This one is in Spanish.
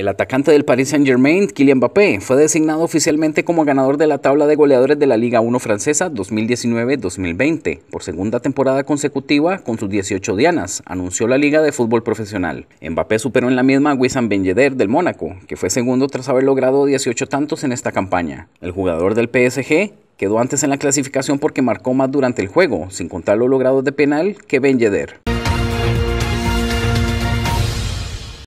El atacante del Paris Saint-Germain, Kylian Mbappé, fue designado oficialmente como ganador de la tabla de goleadores de la Liga 1 francesa 2019-2020 por segunda temporada consecutiva con sus 18 dianas, anunció la Liga de Fútbol Profesional. Mbappé superó en la misma a Wissam Ben Yedder del Mónaco, que fue segundo tras haber logrado 18 tantos en esta campaña. El jugador del PSG quedó antes en la clasificación porque marcó más durante el juego, sin contar los logrados de penal que Ben